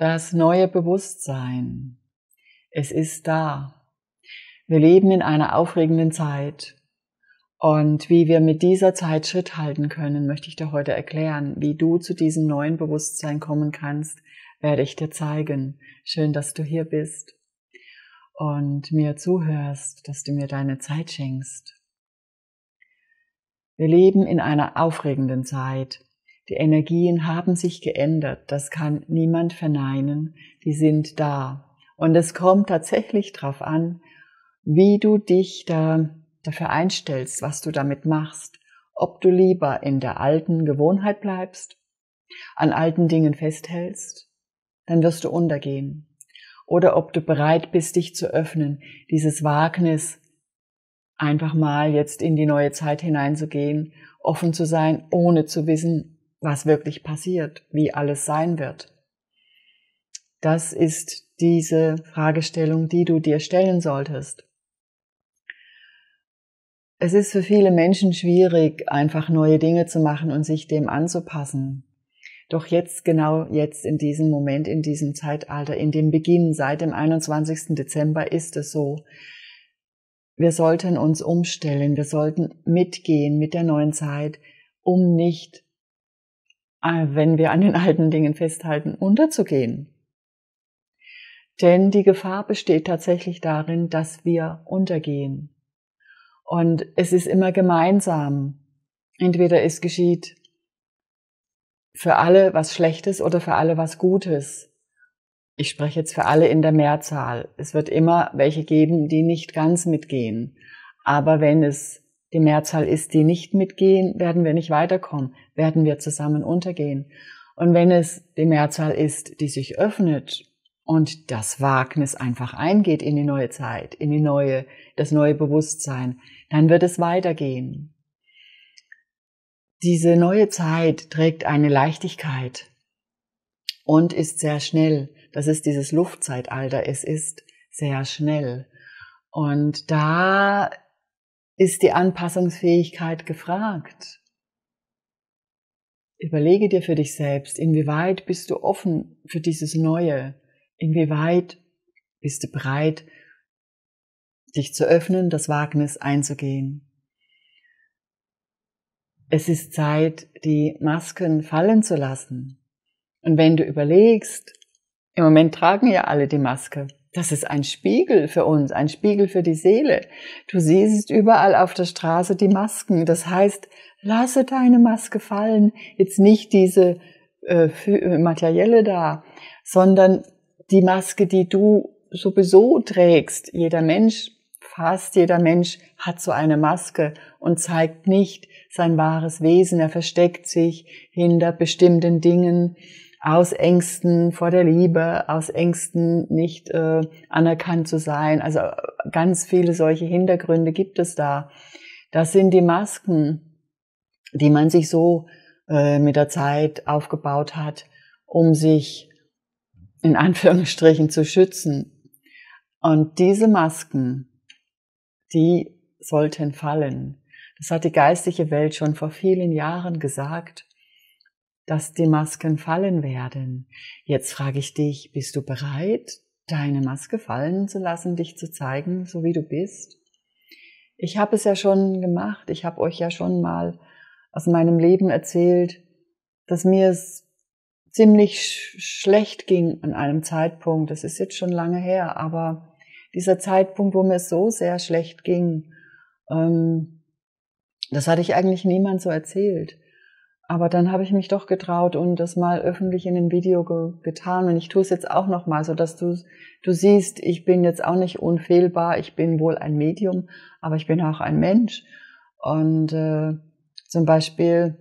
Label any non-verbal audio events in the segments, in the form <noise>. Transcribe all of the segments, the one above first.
Das neue Bewusstsein. Es ist da. Wir leben in einer aufregenden Zeit. Und wie wir mit dieser Zeit Schritt halten können, möchte ich dir heute erklären. Wie du zu diesem neuen Bewusstsein kommen kannst, werde ich dir zeigen. Schön, dass du hier bist und mir zuhörst, dass du mir deine Zeit schenkst. Wir leben in einer aufregenden Zeit. Die Energien haben sich geändert, das kann niemand verneinen, die sind da. Und es kommt tatsächlich darauf an, wie du dich da dafür einstellst, was du damit machst, ob du lieber in der alten Gewohnheit bleibst, an alten Dingen festhältst, dann wirst du untergehen. Oder ob du bereit bist, dich zu öffnen, dieses Wagnis einfach mal jetzt in die neue Zeit hineinzugehen, offen zu sein, ohne zu wissen, was wirklich passiert, wie alles sein wird. Das ist diese Fragestellung, die du dir stellen solltest. Es ist für viele Menschen schwierig, einfach neue Dinge zu machen und sich dem anzupassen. Doch jetzt, genau jetzt in diesem Moment, in diesem Zeitalter, in dem Beginn seit dem 21. Dezember ist es so. Wir sollten uns umstellen, wir sollten mitgehen mit der neuen Zeit, um nicht wenn wir an den alten Dingen festhalten, unterzugehen. Denn die Gefahr besteht tatsächlich darin, dass wir untergehen. Und es ist immer gemeinsam. Entweder es geschieht für alle was Schlechtes oder für alle was Gutes. Ich spreche jetzt für alle in der Mehrzahl. Es wird immer welche geben, die nicht ganz mitgehen. Aber wenn es die Mehrzahl ist, die nicht mitgehen, werden wir nicht weiterkommen, werden wir zusammen untergehen. Und wenn es die Mehrzahl ist, die sich öffnet und das Wagnis einfach eingeht in die neue Zeit, in die neue, das neue Bewusstsein, dann wird es weitergehen. Diese neue Zeit trägt eine Leichtigkeit und ist sehr schnell. Das ist dieses Luftzeitalter. Es ist sehr schnell. Und da ist die Anpassungsfähigkeit gefragt. Überlege dir für dich selbst, inwieweit bist du offen für dieses Neue? Inwieweit bist du bereit, dich zu öffnen, das Wagnis einzugehen? Es ist Zeit, die Masken fallen zu lassen. Und wenn du überlegst, im Moment tragen ja alle die Maske, das ist ein Spiegel für uns, ein Spiegel für die Seele. Du siehst überall auf der Straße die Masken. Das heißt, lasse deine Maske fallen. Jetzt nicht diese äh, äh, materielle da, sondern die Maske, die du sowieso trägst. Jeder Mensch, fast jeder Mensch hat so eine Maske und zeigt nicht sein wahres Wesen. Er versteckt sich hinter bestimmten Dingen aus Ängsten vor der Liebe, aus Ängsten nicht äh, anerkannt zu sein. Also ganz viele solche Hintergründe gibt es da. Das sind die Masken, die man sich so äh, mit der Zeit aufgebaut hat, um sich in Anführungsstrichen zu schützen. Und diese Masken, die sollten fallen. Das hat die geistliche Welt schon vor vielen Jahren gesagt dass die Masken fallen werden. Jetzt frage ich dich, bist du bereit, deine Maske fallen zu lassen, dich zu zeigen, so wie du bist? Ich habe es ja schon gemacht, ich habe euch ja schon mal aus meinem Leben erzählt, dass mir es ziemlich schlecht ging an einem Zeitpunkt, das ist jetzt schon lange her, aber dieser Zeitpunkt, wo mir es so sehr schlecht ging, ähm, das hatte ich eigentlich niemand so erzählt. Aber dann habe ich mich doch getraut und das mal öffentlich in einem Video ge getan. Und ich tue es jetzt auch nochmal, so dass du, du siehst, ich bin jetzt auch nicht unfehlbar. Ich bin wohl ein Medium, aber ich bin auch ein Mensch. Und äh, zum Beispiel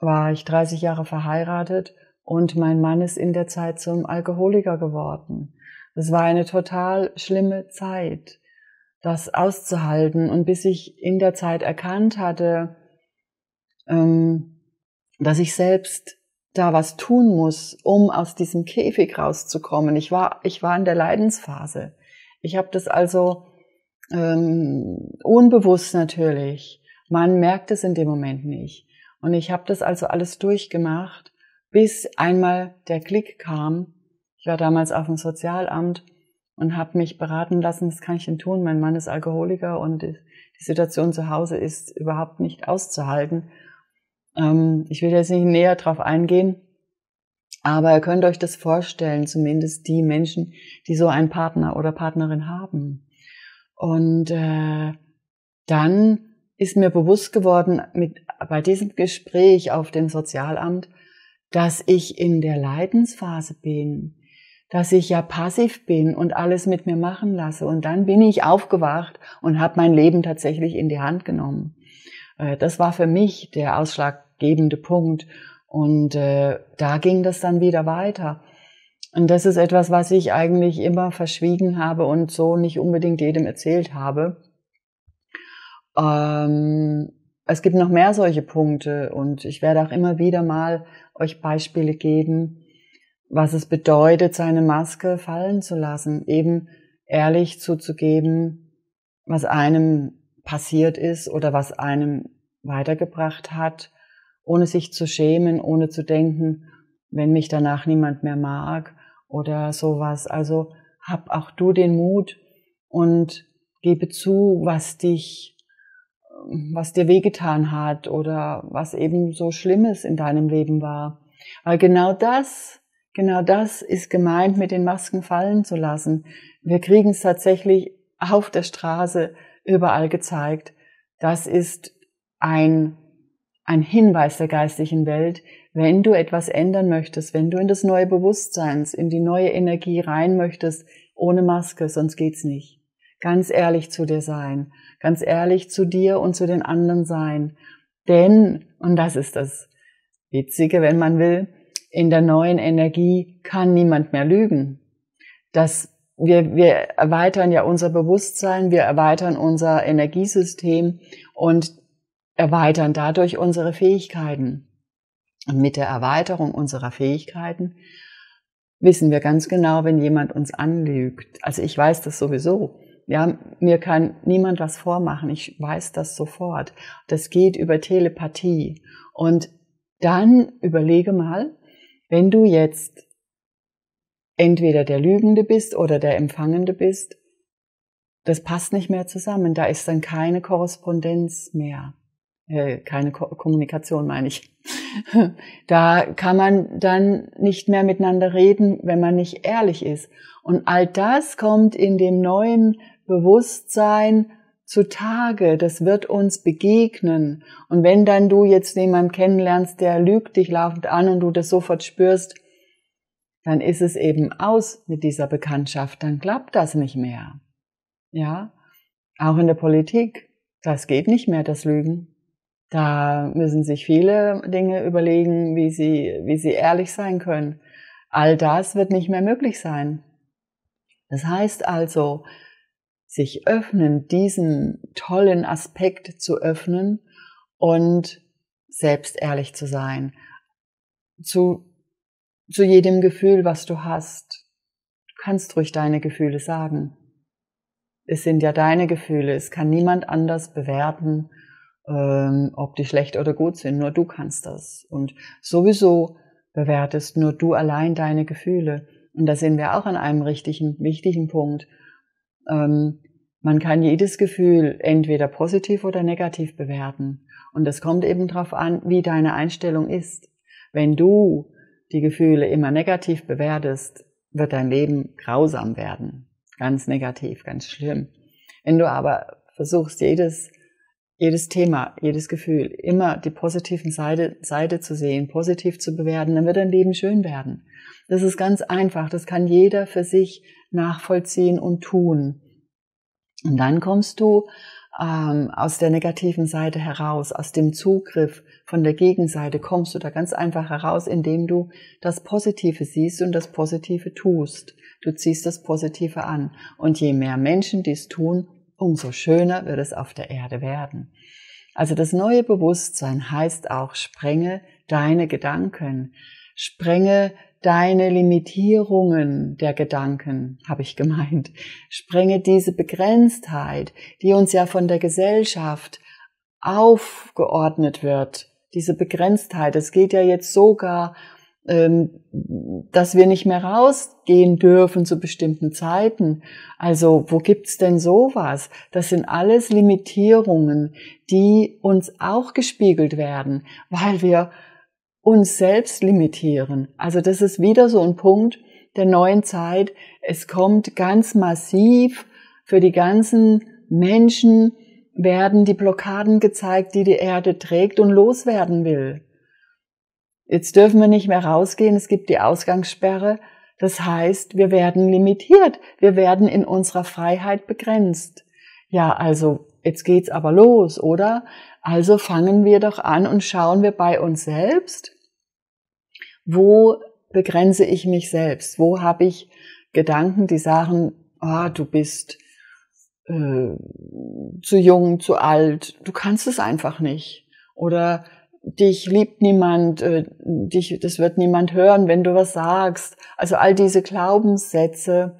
war ich 30 Jahre verheiratet und mein Mann ist in der Zeit zum Alkoholiker geworden. Das war eine total schlimme Zeit, das auszuhalten. Und bis ich in der Zeit erkannt hatte, ähm, dass ich selbst da was tun muss, um aus diesem Käfig rauszukommen. Ich war, ich war in der Leidensphase. Ich habe das also ähm, unbewusst natürlich. Man merkt es in dem Moment nicht. Und ich habe das also alles durchgemacht, bis einmal der Klick kam. Ich war damals auf dem Sozialamt und habe mich beraten lassen, was kann ich denn tun? Mein Mann ist Alkoholiker und die Situation zu Hause ist überhaupt nicht auszuhalten. Ähm, ich will jetzt nicht näher drauf eingehen, aber ihr könnt euch das vorstellen, zumindest die Menschen, die so einen Partner oder Partnerin haben. Und äh, dann ist mir bewusst geworden, mit, bei diesem Gespräch auf dem Sozialamt, dass ich in der Leidensphase bin, dass ich ja passiv bin und alles mit mir machen lasse. Und dann bin ich aufgewacht und habe mein Leben tatsächlich in die Hand genommen. Äh, das war für mich der ausschlaggebende Punkt. Und äh, da ging das dann wieder weiter. Und das ist etwas, was ich eigentlich immer verschwiegen habe und so nicht unbedingt jedem erzählt habe. Ähm, es gibt noch mehr solche Punkte und ich werde auch immer wieder mal euch Beispiele geben, was es bedeutet, seine Maske fallen zu lassen, eben ehrlich zuzugeben, was einem passiert ist oder was einem weitergebracht hat, ohne sich zu schämen, ohne zu denken, wenn mich danach niemand mehr mag oder sowas. Also hab auch du den Mut und gebe zu, was dich, was dir wehgetan hat oder was eben so Schlimmes in deinem Leben war. Weil genau das Genau das ist gemeint, mit den Masken fallen zu lassen. Wir kriegen es tatsächlich auf der Straße überall gezeigt. Das ist ein, ein Hinweis der geistigen Welt. Wenn du etwas ändern möchtest, wenn du in das neue Bewusstseins, in die neue Energie rein möchtest, ohne Maske, sonst geht's nicht. Ganz ehrlich zu dir sein, ganz ehrlich zu dir und zu den anderen sein. Denn, und das ist das Witzige, wenn man will, in der neuen Energie kann niemand mehr lügen. Das, wir, wir erweitern ja unser Bewusstsein, wir erweitern unser Energiesystem und erweitern dadurch unsere Fähigkeiten. Und mit der Erweiterung unserer Fähigkeiten wissen wir ganz genau, wenn jemand uns anlügt. Also ich weiß das sowieso. Ja, mir kann niemand was vormachen. Ich weiß das sofort. Das geht über Telepathie. Und dann überlege mal, wenn du jetzt entweder der Lügende bist oder der Empfangende bist, das passt nicht mehr zusammen. Da ist dann keine Korrespondenz mehr. Äh, keine Ko Kommunikation meine ich. <laughs> da kann man dann nicht mehr miteinander reden, wenn man nicht ehrlich ist. Und all das kommt in dem neuen Bewusstsein zutage, das wird uns begegnen. Und wenn dann du jetzt jemanden kennenlernst, der lügt dich laufend an und du das sofort spürst, dann ist es eben aus mit dieser Bekanntschaft, dann klappt das nicht mehr. Ja, auch in der Politik, das geht nicht mehr, das Lügen. Da müssen sich viele Dinge überlegen, wie sie, wie sie ehrlich sein können. All das wird nicht mehr möglich sein. Das heißt also, sich öffnen, diesen tollen Aspekt zu öffnen und selbst ehrlich zu sein. Zu, zu jedem Gefühl, was du hast. Du kannst ruhig deine Gefühle sagen. Es sind ja deine Gefühle. Es kann niemand anders bewerten, ähm, ob die schlecht oder gut sind. Nur du kannst das. Und sowieso bewertest nur du allein deine Gefühle. Und da sind wir auch an einem richtigen, wichtigen Punkt. Ähm, man kann jedes Gefühl entweder positiv oder negativ bewerten. Und es kommt eben darauf an, wie deine Einstellung ist. Wenn du die Gefühle immer negativ bewertest, wird dein Leben grausam werden. Ganz negativ, ganz schlimm. Wenn du aber versuchst, jedes, jedes Thema, jedes Gefühl immer die positiven Seite, Seite zu sehen, positiv zu bewerten, dann wird dein Leben schön werden. Das ist ganz einfach. Das kann jeder für sich nachvollziehen und tun. Und dann kommst du ähm, aus der negativen Seite heraus, aus dem Zugriff von der Gegenseite kommst du da ganz einfach heraus, indem du das Positive siehst und das Positive tust. Du ziehst das Positive an. Und je mehr Menschen dies tun, umso schöner wird es auf der Erde werden. Also das neue Bewusstsein heißt auch, sprenge deine Gedanken, sprenge deine Limitierungen der Gedanken, habe ich gemeint. Sprenge diese Begrenztheit, die uns ja von der Gesellschaft aufgeordnet wird. Diese Begrenztheit. Es geht ja jetzt sogar dass wir nicht mehr rausgehen dürfen zu bestimmten Zeiten. Also wo gibt's denn sowas? Das sind alles Limitierungen, die uns auch gespiegelt werden, weil wir uns selbst limitieren. Also das ist wieder so ein Punkt der neuen Zeit. Es kommt ganz massiv für die ganzen Menschen werden die Blockaden gezeigt, die die Erde trägt und loswerden will. Jetzt dürfen wir nicht mehr rausgehen, es gibt die Ausgangssperre. Das heißt, wir werden limitiert, wir werden in unserer Freiheit begrenzt. Ja, also jetzt geht's aber los, oder? Also fangen wir doch an und schauen wir bei uns selbst, wo begrenze ich mich selbst? Wo habe ich Gedanken, die sagen, oh, du bist äh, zu jung, zu alt, du kannst es einfach nicht. Oder dich liebt niemand, äh, dich, das wird niemand hören, wenn du was sagst. Also all diese Glaubenssätze,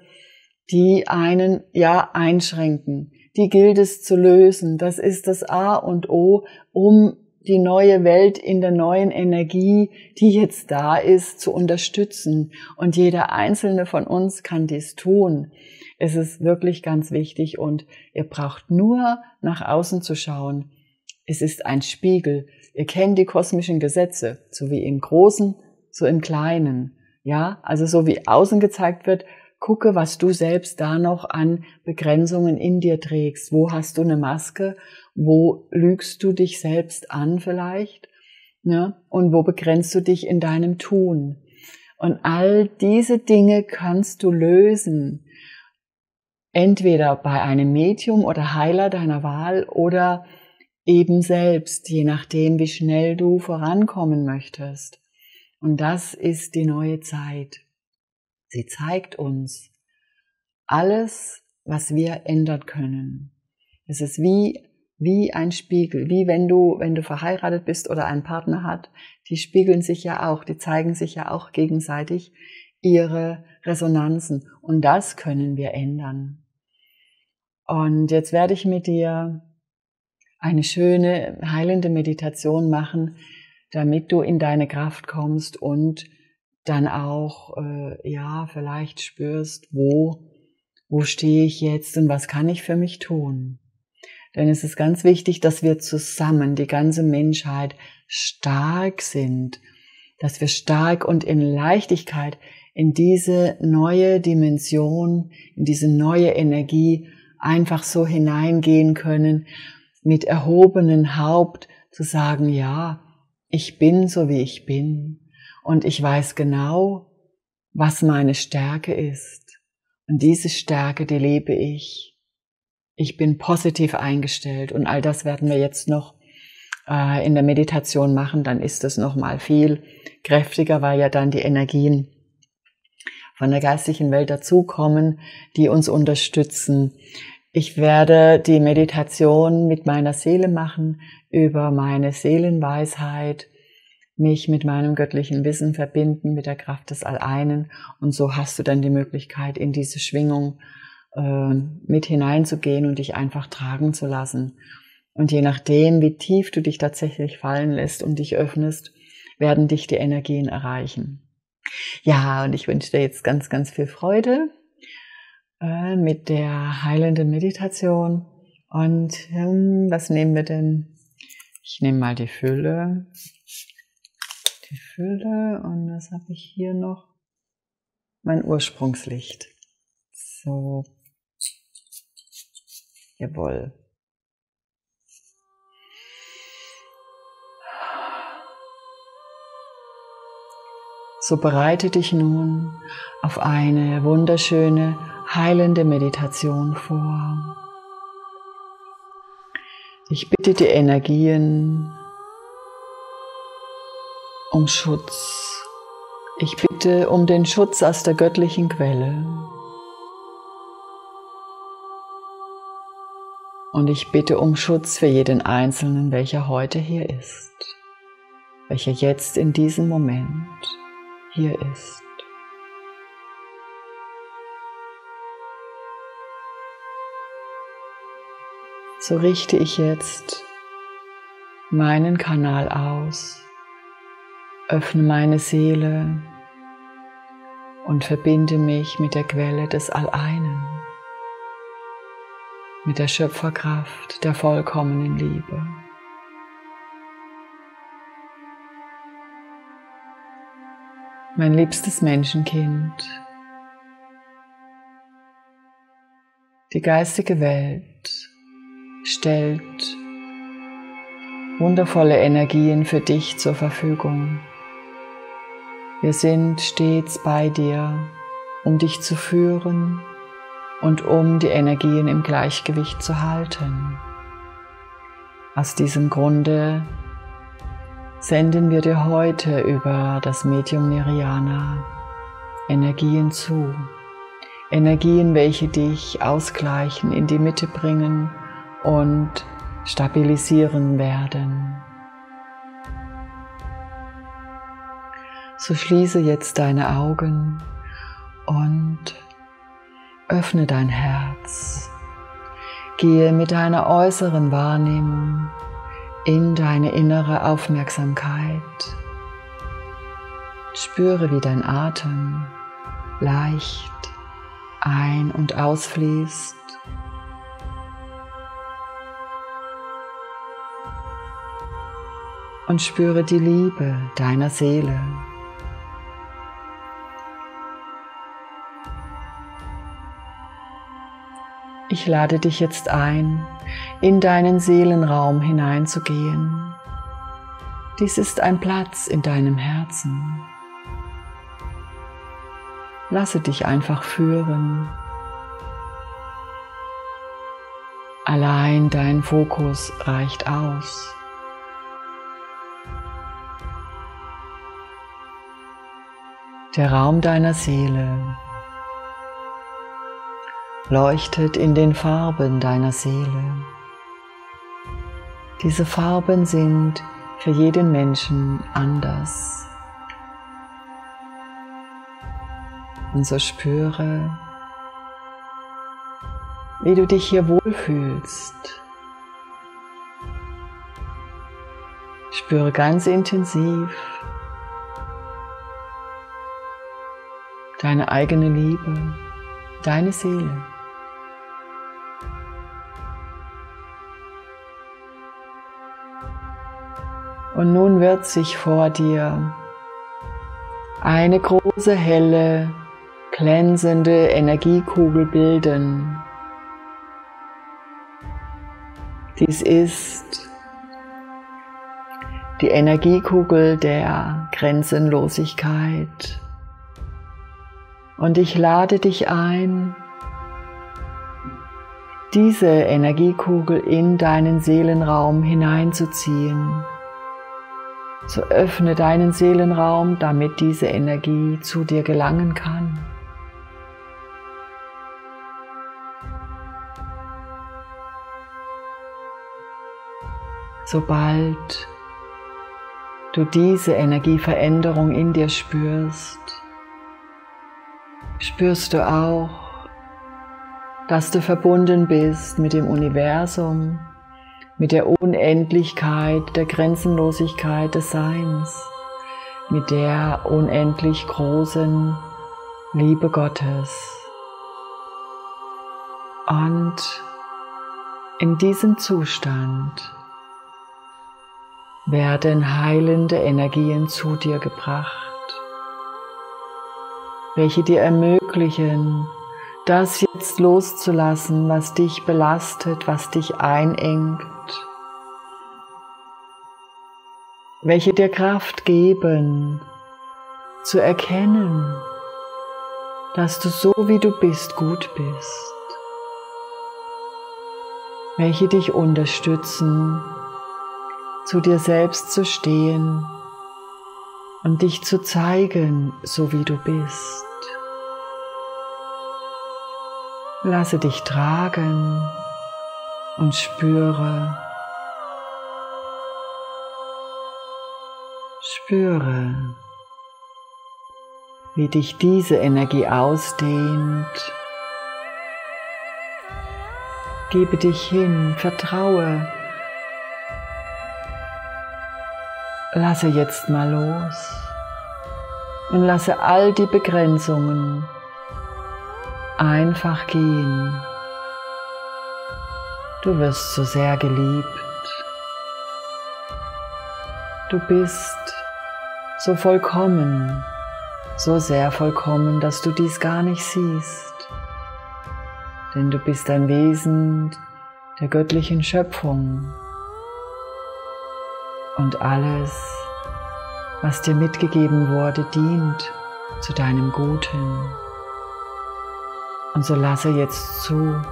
die einen ja einschränken, die gilt es zu lösen. Das ist das A und O, um die neue Welt in der neuen Energie, die jetzt da ist, zu unterstützen. Und jeder einzelne von uns kann dies tun. Es ist wirklich ganz wichtig und ihr braucht nur nach außen zu schauen. Es ist ein Spiegel. Ihr kennt die kosmischen Gesetze, so wie im Großen, so im Kleinen. Ja, also so wie außen gezeigt wird, gucke, was du selbst da noch an Begrenzungen in dir trägst. Wo hast du eine Maske? Wo lügst du dich selbst an vielleicht? Ne? und wo begrenzt du dich in deinem Tun? Und all diese Dinge kannst du lösen. Entweder bei einem Medium oder Heiler deiner Wahl oder eben selbst, je nachdem, wie schnell du vorankommen möchtest. Und das ist die neue Zeit. Sie zeigt uns alles, was wir ändern können. Es ist wie, wie ein Spiegel, wie wenn du, wenn du verheiratet bist oder einen Partner hat, die spiegeln sich ja auch, die zeigen sich ja auch gegenseitig ihre Resonanzen. Und das können wir ändern. Und jetzt werde ich mit dir eine schöne, heilende Meditation machen, damit du in deine Kraft kommst und dann auch, äh, ja, vielleicht spürst, wo, wo stehe ich jetzt und was kann ich für mich tun. Denn es ist ganz wichtig, dass wir zusammen, die ganze Menschheit, stark sind, dass wir stark und in Leichtigkeit in diese neue Dimension, in diese neue Energie einfach so hineingehen können mit erhobenen Haupt zu sagen, ja, ich bin so wie ich bin und ich weiß genau, was meine Stärke ist. Und diese Stärke, die lebe ich. Ich bin positiv eingestellt und all das werden wir jetzt noch äh, in der Meditation machen, dann ist es noch mal viel kräftiger, weil ja dann die Energien von der geistigen Welt dazukommen, die uns unterstützen, ich werde die Meditation mit meiner Seele machen, über meine Seelenweisheit, mich mit meinem göttlichen Wissen verbinden, mit der Kraft des Alleinen. Und so hast du dann die Möglichkeit, in diese Schwingung äh, mit hineinzugehen und dich einfach tragen zu lassen. Und je nachdem, wie tief du dich tatsächlich fallen lässt und dich öffnest, werden dich die Energien erreichen. Ja, und ich wünsche dir jetzt ganz, ganz viel Freude äh, mit der heilenden Meditation. Und ähm, was nehmen wir denn? Ich nehme mal die Fülle. Die Fülle und was habe ich hier noch? Mein Ursprungslicht. So. Jawohl. So bereite dich nun auf eine wunderschöne heilende Meditation vor. Ich bitte die Energien um Schutz. Ich bitte um den Schutz aus der göttlichen Quelle. Und ich bitte um Schutz für jeden Einzelnen, welcher heute hier ist, welcher jetzt in diesem Moment hier ist. So richte ich jetzt meinen Kanal aus öffne meine Seele und verbinde mich mit der Quelle des Alleinen, mit der Schöpferkraft der vollkommenen Liebe. Mein liebstes Menschenkind, die geistige Welt stellt wundervolle Energien für dich zur Verfügung. Wir sind stets bei dir, um dich zu führen und um die Energien im Gleichgewicht zu halten. Aus diesem Grunde senden wir dir heute über das Medium Niriana Energien zu. Energien, welche dich ausgleichen, in die Mitte bringen und stabilisieren werden. So schließe jetzt deine Augen und öffne dein Herz. Gehe mit deiner äußeren Wahrnehmung in deine innere Aufmerksamkeit. Spüre, wie dein Atem leicht ein- und ausfließt. Und spüre die Liebe deiner Seele. Ich lade dich jetzt ein, in deinen Seelenraum hineinzugehen. Dies ist ein Platz in deinem Herzen. Lasse dich einfach führen. Allein dein Fokus reicht aus. Der Raum deiner Seele leuchtet in den Farben deiner Seele. Diese Farben sind für jeden Menschen anders. Und so spüre, wie du dich hier wohlfühlst. Spüre ganz intensiv deine eigene Liebe, deine Seele. Und nun wird sich vor dir eine große, helle, glänzende Energiekugel bilden. Dies ist die Energiekugel der Grenzenlosigkeit. Und ich lade dich ein, diese Energiekugel in deinen Seelenraum hineinzuziehen so öffne deinen Seelenraum, damit diese Energie zu dir gelangen kann. Sobald du diese Energieveränderung in dir spürst, spürst du auch, dass du verbunden bist mit dem Universum, mit der Unendlichkeit, der Grenzenlosigkeit des Seins, mit der unendlich großen Liebe Gottes. Und in diesem Zustand werden heilende Energien zu dir gebracht, welche dir ermöglichen, das jetzt loszulassen, was dich belastet, was dich einengt, welche dir Kraft geben, zu erkennen, dass du so wie du bist gut bist, welche dich unterstützen, zu dir selbst zu stehen und dich zu zeigen, so wie du bist. Lasse dich tragen und spüre, spüre, wie dich diese Energie ausdehnt. Gebe dich hin, vertraue, lasse jetzt mal los und lasse all die Begrenzungen einfach gehen. Du wirst so sehr geliebt. Du bist so vollkommen, so sehr vollkommen, dass du dies gar nicht siehst. Denn du bist ein Wesen der göttlichen Schöpfung. Und alles, was dir mitgegeben wurde, dient zu deinem Guten. Und so lasse jetzt zu,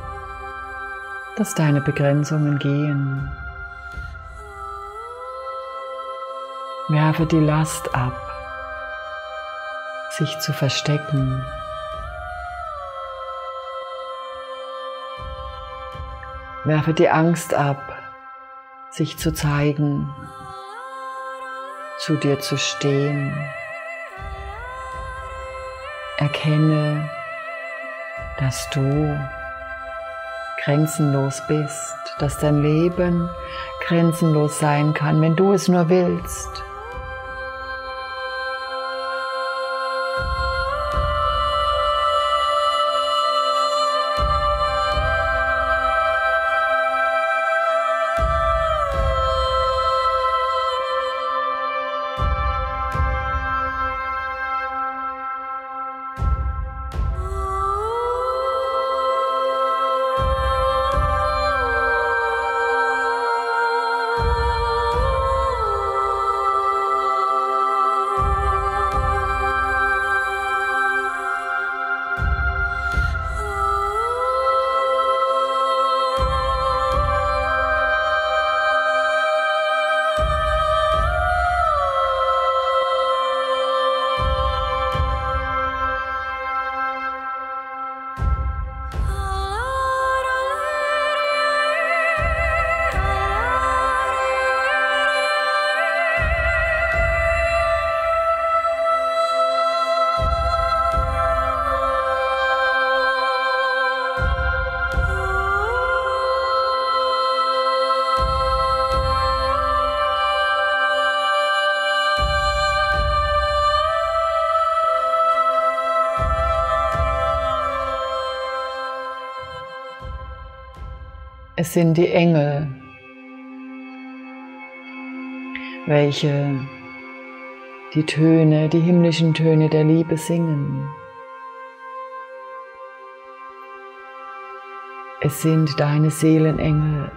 dass deine Begrenzungen gehen. Werfe die Last ab, sich zu verstecken. Werfe die Angst ab, sich zu zeigen, zu dir zu stehen. Erkenne, dass du grenzenlos bist, dass dein Leben grenzenlos sein kann, wenn du es nur willst. Es sind die Engel, welche die Töne, die himmlischen Töne der Liebe singen. Es sind deine Seelenengel,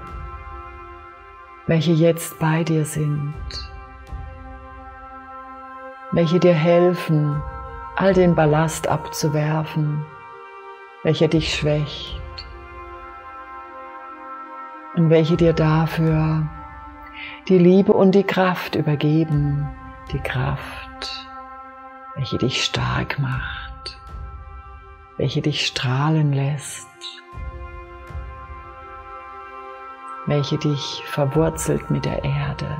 welche jetzt bei dir sind, welche dir helfen, all den Ballast abzuwerfen, welcher dich schwächt und welche dir dafür die Liebe und die Kraft übergeben, die Kraft, welche dich stark macht, welche dich strahlen lässt, welche dich verwurzelt mit der Erde,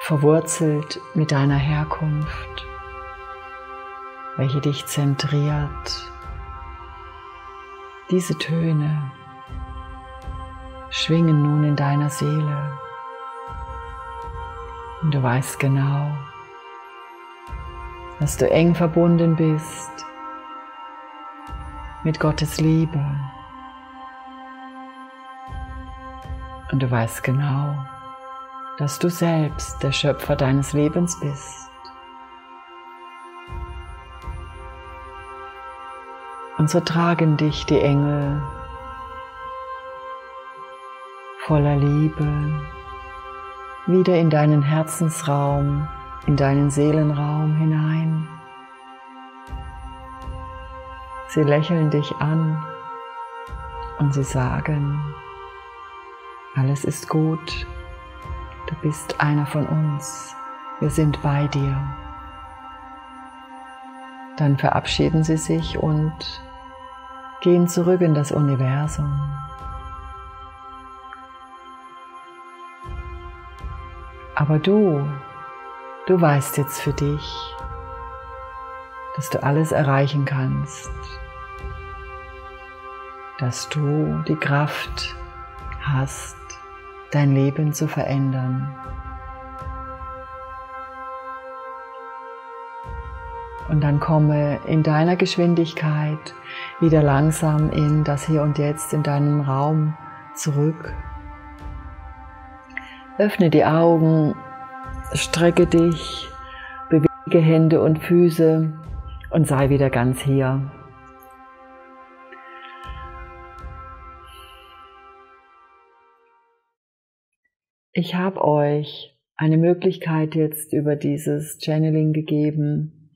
verwurzelt mit deiner Herkunft, welche dich zentriert. Diese Töne schwingen nun in deiner Seele. Und du weißt genau, dass du eng verbunden bist mit Gottes Liebe. Und du weißt genau, dass du selbst der Schöpfer deines Lebens bist. Und so tragen dich die Engel voller Liebe wieder in deinen Herzensraum, in deinen Seelenraum hinein. Sie lächeln dich an und sie sagen, alles ist gut, du bist einer von uns, wir sind bei dir. Dann verabschieden sie sich und gehen zurück in das Universum. Aber du, du weißt jetzt für dich, dass du alles erreichen kannst, dass du die Kraft hast, dein Leben zu verändern. Und dann komme in deiner Geschwindigkeit wieder langsam in das Hier und Jetzt, in deinem Raum zurück Öffne die Augen, strecke dich, bewege Hände und Füße und sei wieder ganz hier. Ich habe euch eine Möglichkeit jetzt über dieses Channeling gegeben,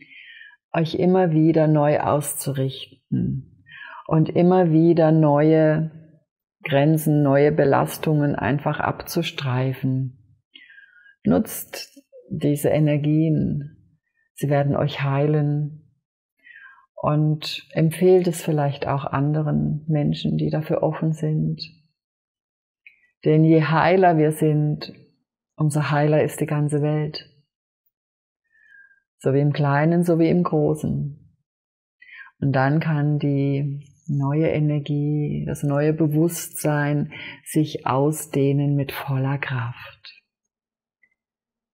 euch immer wieder neu auszurichten und immer wieder neue Grenzen, neue Belastungen einfach abzustreifen. Nutzt diese Energien, sie werden euch heilen und empfehlt es vielleicht auch anderen Menschen, die dafür offen sind. Denn je heiler wir sind, umso heiler ist die ganze Welt. So wie im Kleinen, so wie im Großen. Und dann kann die neue Energie, das neue Bewusstsein sich ausdehnen mit voller Kraft.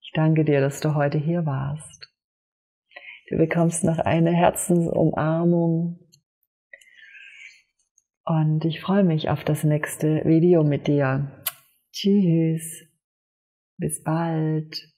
Ich danke dir, dass du heute hier warst. Du bekommst noch eine Herzensumarmung. Und ich freue mich auf das nächste Video mit dir. Tschüss. Bis bald.